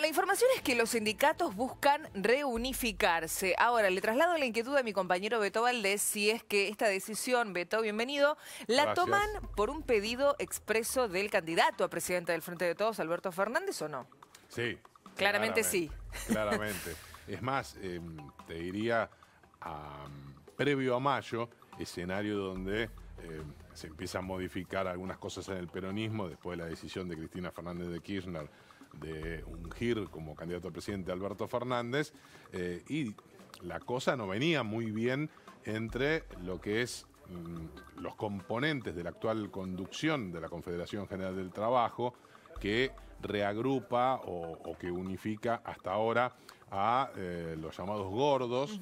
La información es que los sindicatos buscan reunificarse. Ahora, le traslado la inquietud a mi compañero Beto Valdés si es que esta decisión, Beto, bienvenido, la Gracias. toman por un pedido expreso del candidato a presidente del Frente de Todos, Alberto Fernández, o no. Sí. Claramente sí. Claramente. Es más, eh, te diría, a- previo a mayo, escenario donde eh, se empieza a modificar algunas cosas en el peronismo después de la decisión de Cristina Fernández de Kirchner de ungir como candidato a presidente Alberto Fernández. eh, y la cosa no venía muy bien entre lo que es mm, los componentes de la actual conducción de la Confederación General del Trabajo, que reagrupa o, o que unifica hasta ahora a eh, los llamados gordos,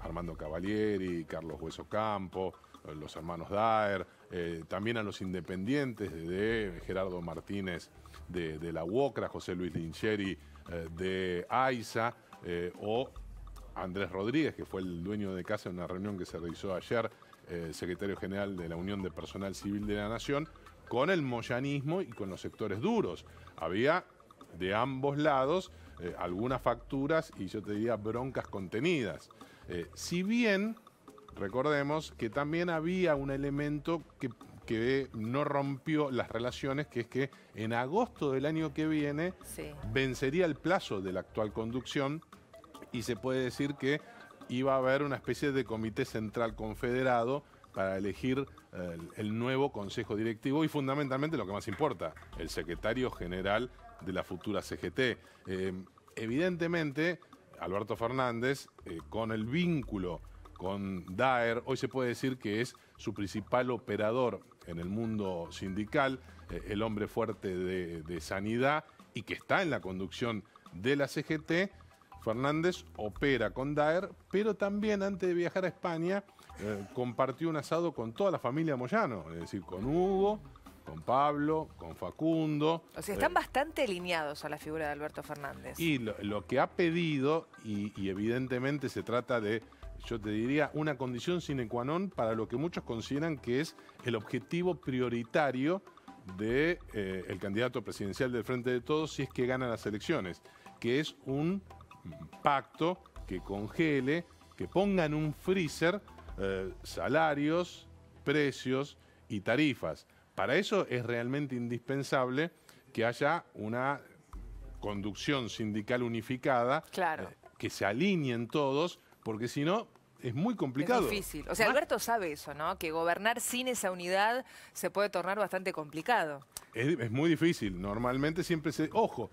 Armando Cavalieri, Carlos Hueso Campo, los hermanos Daer, eh, también a los independientes de, de Gerardo Martínez de, la UOCRA, José Luis Lincheri eh, de AISA, eh, o Andrés Rodríguez, que fue el dueño de casa en una reunión que se realizó ayer, eh, secretario general de la Unión de Personal Civil de la Nación, con el moyanismo y con los sectores duros. Había de ambos lados algunas facturas y yo te diría broncas contenidas. Si bien recordemos que también había un elemento que, que no rompió las relaciones, que es que en agosto del año que viene Sí. vencería el plazo de la actual conducción y se puede decir que iba a haber una especie de comité central confederado para elegir eh, el, el nuevo consejo directivo y fundamentalmente lo que más importa, el secretario general de la futura CGT. Eh, evidentemente, Alberto Fernández, eh, con el vínculo con Daer, hoy se puede decir que es su principal operador en el mundo sindical, eh, el hombre fuerte de, sanidad y que está en la conducción de la CGT. Fernández opera con Daer, pero también antes de viajar a España eh, compartió un asado con toda la familia Moyano, es decir, con Hugo, con Pablo, con Facundo. O sea, están Eh, bastante alineados a la figura de Alberto Fernández. y lo, lo que ha pedido, y, y evidentemente se trata de, yo te diría, una condición sine qua non para lo que muchos consideran que es el objetivo prioritario del de, eh, candidato presidencial del Frente de Todos si es que gana las elecciones, que es un pacto que congele, que ponga en un freezer eh, salarios, precios y tarifas. Para eso es realmente indispensable que haya una conducción sindical unificada, Claro. eh, que se alineen todos, porque si no es muy complicado. Es difícil. O sea, Alberto sabe eso, ¿no? Que gobernar sin esa unidad se puede tornar bastante complicado. Es, es muy difícil. Normalmente siempre se. Ojo,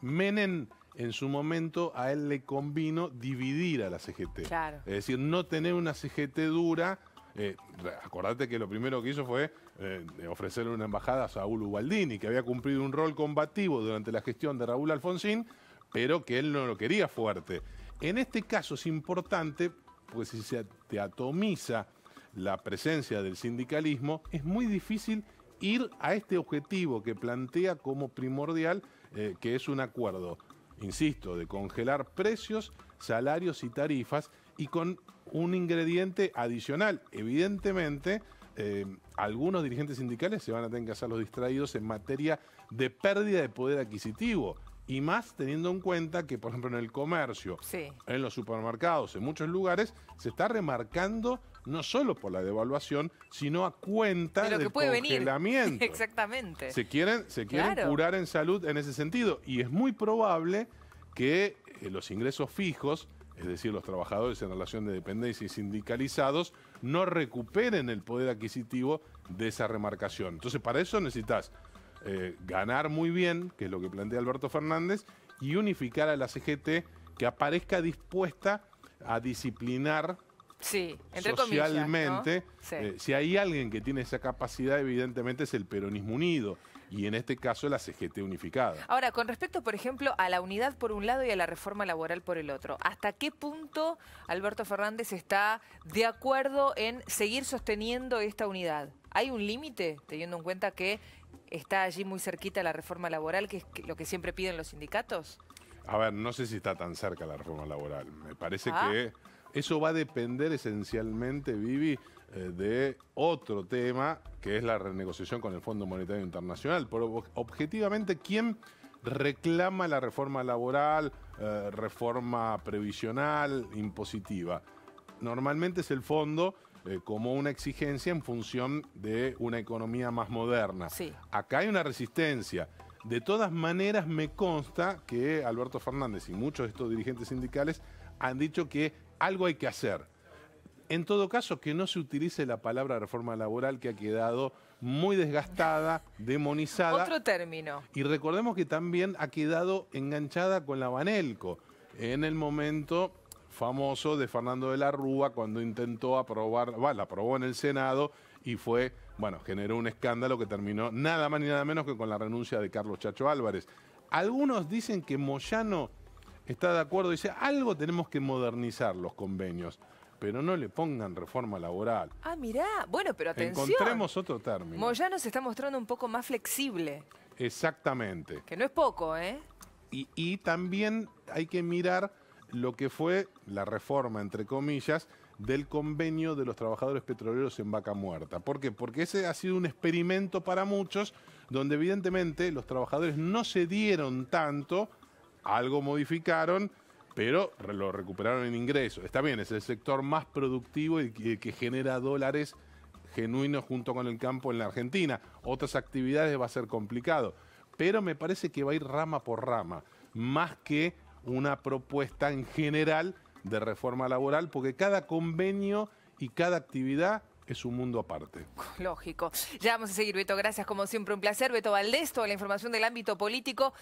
Menem en su momento a él le convino dividir a la CGT. Claro. Es decir, no tener una CGT dura. Eh, acordate que lo primero que hizo fue eh, ofrecerle una embajada a Saúl Ubaldini, que había cumplido un rol combativo durante la gestión de Raúl Alfonsín, pero que él no lo quería fuerte. En este caso es importante, pues si se te atomiza la presencia del sindicalismo, es muy difícil ir a este objetivo que plantea como primordial, eh, que es un acuerdo, insisto, de congelar precios, salarios y tarifas y con un ingrediente adicional. Evidentemente, eh, algunos dirigentes sindicales se van a tener que hacer los distraídos en materia de pérdida de poder adquisitivo. Y más teniendo en cuenta que, por ejemplo, en el comercio, Sí. en los supermercados, en muchos lugares, se está remarcando no solo por la devaluación, sino a cuenta De lo del que puede venir. congelamiento. Exactamente. Se quieren, se quieren Claro. curar en salud en ese sentido. Y es muy probable que eh, los ingresos fijos, es decir, los trabajadores en relación de dependencia y sindicalizados, no recuperen el poder adquisitivo de esa remarcación. Entonces, para eso necesitas eh, ganar muy bien, que es lo que plantea Alberto Fernández, y unificar a la CGT que aparezca dispuesta a disciplinar Sí, entre comillas. ¿no? socialmente. Sí. eh, si hay alguien que tiene esa capacidad, evidentemente es el peronismo unido, y en este caso la CGT unificada. Ahora, con respecto, por ejemplo, a la unidad por un lado y a la reforma laboral por el otro, ¿hasta qué punto Alberto Fernández está de acuerdo en seguir sosteniendo esta unidad? ¿Hay un límite, teniendo en cuenta que está allí muy cerquita la reforma laboral, que es lo que siempre piden los sindicatos? A ver, no sé si está tan cerca la reforma laboral. Me parece Ah. que eso va a depender esencialmente, Vivi, eh, de otro tema, que es la renegociación con el Fondo Monetario Internacional. Pero ob- objetivamente, ¿quién reclama la reforma laboral, eh, reforma previsional, impositiva. Normalmente es el fondo eh, como una exigencia en función de una economía más moderna. Sí. Acá hay una resistencia. De todas maneras, me consta que Alberto Fernández y muchos de estos dirigentes sindicales han dicho que algo hay que hacer. En todo caso, que no se utilice la palabra reforma laboral que ha quedado muy desgastada, demonizada. Otro término. Y recordemos que también ha quedado enganchada con la Banelco en el momento famoso de Fernando de la Rúa cuando intentó aprobar, bueno, la aprobó en el Senado y fue, bueno, generó un escándalo que terminó nada más ni nada menos que con la renuncia de Carlos Chacho Álvarez. Algunos dicen que Moyano está de acuerdo, dice, algo tenemos que modernizar los convenios, pero no le pongan reforma laboral. Ah, mirá. Bueno, pero atención. Encontremos otro término. Moyano se está mostrando un poco más flexible. Exactamente. Que no es poco, ¿eh? Y, y también hay que mirar lo que fue la reforma, entre comillas, del convenio de los trabajadores petroleros en Vaca Muerta. ¿Por qué? Porque ese ha sido un experimento para muchos, donde evidentemente los trabajadores no se dieron tanto, algo modificaron, pero lo recuperaron en ingresos. Está bien, es el sector más productivo y que, que genera dólares genuinos junto con el campo en la Argentina. Otras actividades va a ser complicado, pero me parece que va a ir rama por rama, más que una propuesta en general de reforma laboral, porque cada convenio y cada actividad es un mundo aparte. Lógico. Ya vamos a seguir, Beto. Gracias, como siempre, un placer. Beto Valdés, toda la información del ámbito político.